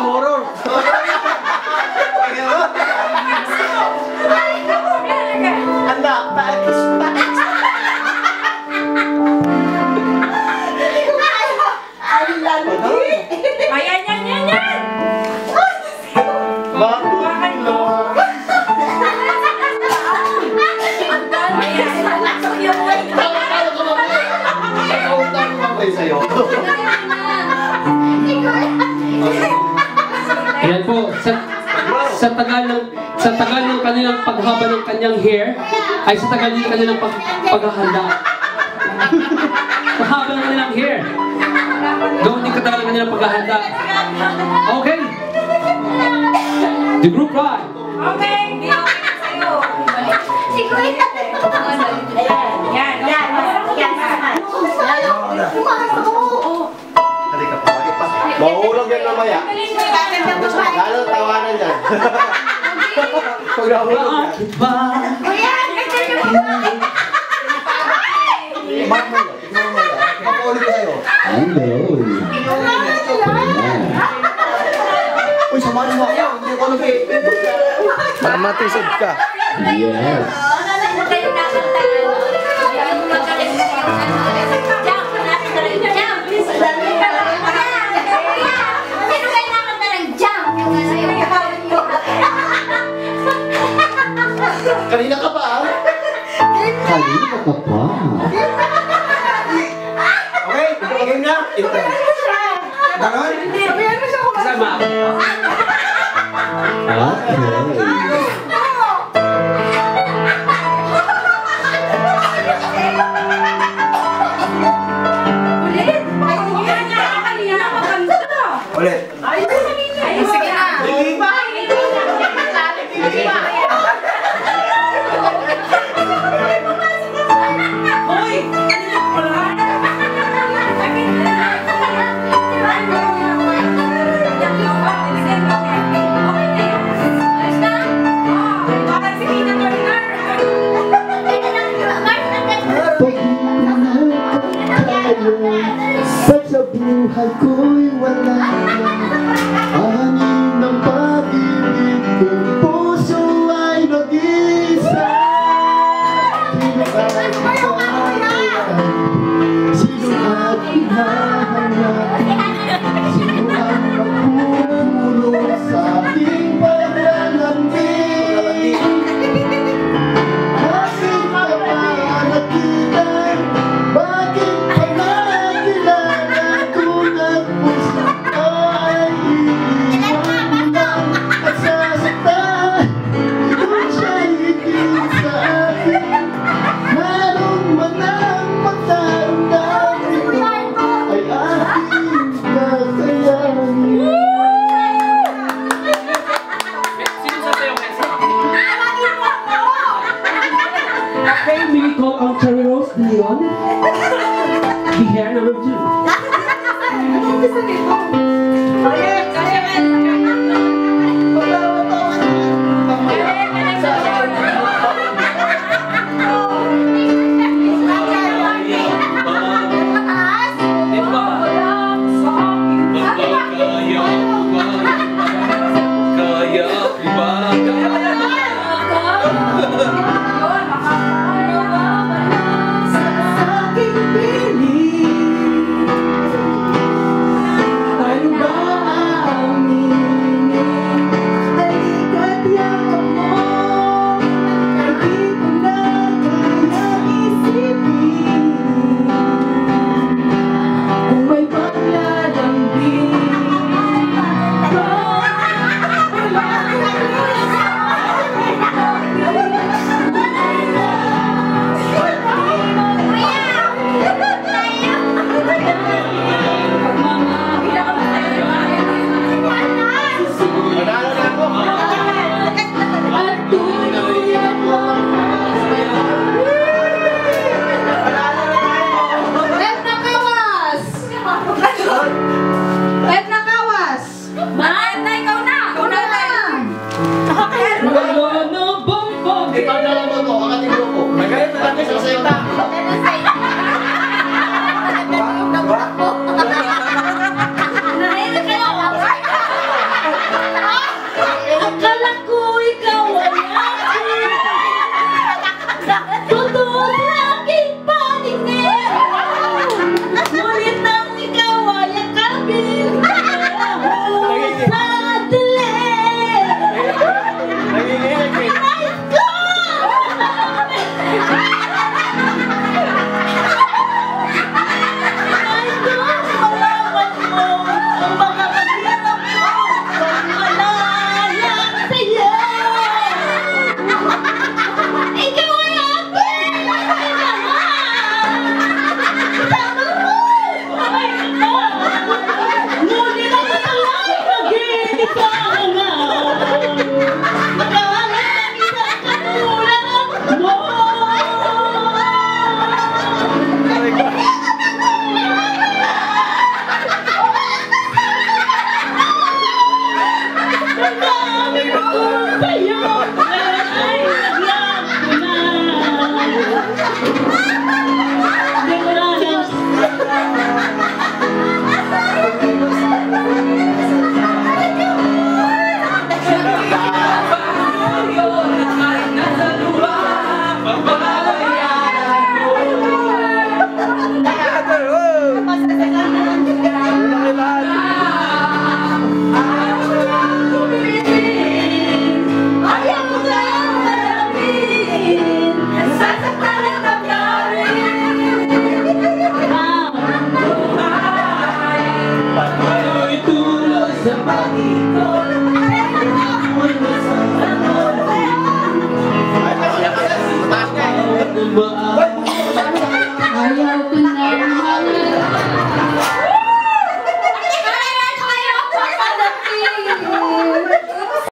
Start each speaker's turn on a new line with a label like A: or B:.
A: horror.
B: Anak, paalis, paalis.
C: Ayan, yan, yan, yan!
B: Matulog! Ang dami!
C: Ang dami! Ang dami! Ang dami! Ang dami! Ang dami! Ang
B: dami! Ang dami! Ang dami!
D: kanyang hair ay sa tagal ng kanilang pag paghahanda. Mahaba ng kanilang hair. Gawin din katagal ng kanilang paghahanda. Okay. The group ride.
C: Okay. Si Kuya. Yan. Yan. Yan.
B: Mauulog yan mamaya. Lalo tawanan yan.
D: Pagkahulog yan. Kuya,
C: kasi
D: yung babae.
A: Tignan mo yan. Tignan mo yan. Mapaulit tayo.
E: Hello.
A: Samahan mo ako. Hindi ko nag-iipin. Mamatisod ka.
E: Yes.
A: Intern. Ganon?
D: Sabihan mo siya kung Kasama.
E: Ah, okay.
A: Ulit.
F: Such a blue haiku
D: Kay Minicom ang Cherry Rose Leon. The hair number two. Okay,
C: kaya
D: Yo. dalam
B: rokok, puluh. di rokok. Makanya selesai.